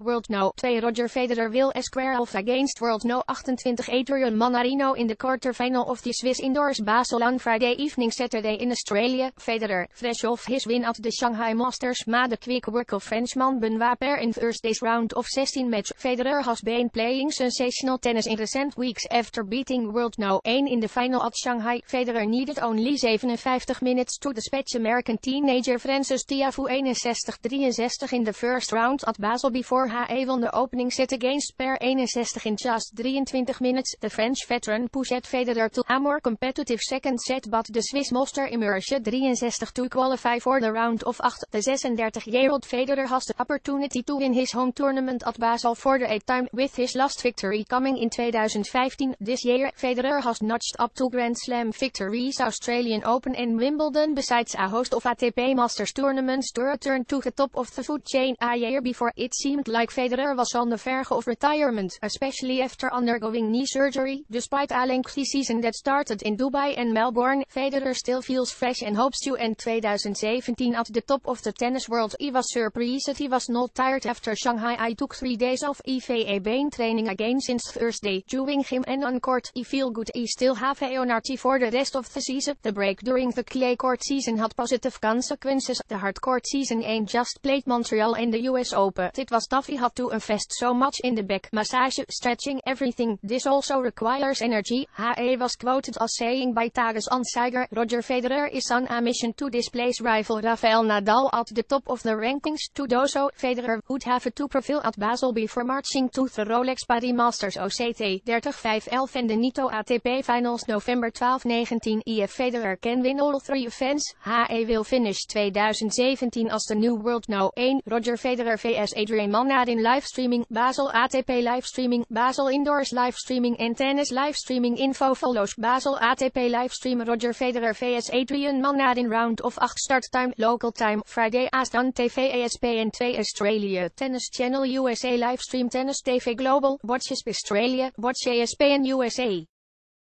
World No. 2 Roger Federer will square off against World No. 28 Adrian Manarino in the quarterfinal of the Swiss Indoors Basel on Friday evening Saturday in Australia. Federer, fresh off his win at the Shanghai Masters, made the quick work of Frenchman Benoit Paire in Thursday's round of 16 match. Federer has been playing sensational tennis in recent weeks after beating World No. 1 in the final at Shanghai. Federer needed only 57 minutes to dispatch American teenager Francis Tiafoe 61-63 in the first round at Basel before HE won the opening set against Paire 61 in just 23 minutes. The French veteran pushed Federer to a more competitive second set but the Swiss master emerged 63 to qualify for the round of 8. The 36-year-old Federer has the opportunity to win his home tournament at Basel for the eighth time with his last victory coming in 2015. This year, Federer has notched up two Grand Slam victories Australian Open and Wimbledon besides a host of ATP Masters tournaments to return to the top of the food chain. A year before it seemed Federer was on the verge of retirement, especially after undergoing knee surgery. Despite a lengthy season that started in Dubai and Melbourne, Federer still feels fresh and hopes to end 2017 at the top of the tennis world. He was surprised he was not tired after Shanghai. I took three days off EVA been training again since Thursday. During him and on court, he feel good. He still have a energy for the rest of the season. The break during the clay court season had positive consequences. The hard court season ain't just played Montreal and the US Open. It was tough had to invest so much in the back, massage, stretching, everything. This also requires energy. HE was quoted as saying by Tages Anzeiger, Roger Federer is on a mission to displace rival Rafael Nadal at the top of the rankings. To do so, Federer would have to prevail at Basel before marching to the Rolex Paris Masters OCT 35-11 and the Nito ATP Finals November 12-19. EF Federer can win all three events. HE will finish 2017 as the new world no 1. Roger Federer vs Adrian Manarino livestreaming, Basel ATP livestreaming, Basel Indoors livestreaming en tennis livestreaming info follows Basel ATP livestream Roger Federer vs Adrian Manarino round of 8 start time, local time, Friday Aston TV ESPN 2 Australia, Tennis Channel USA livestream Tennis TV Global, watches Australia, watch ESPN USA.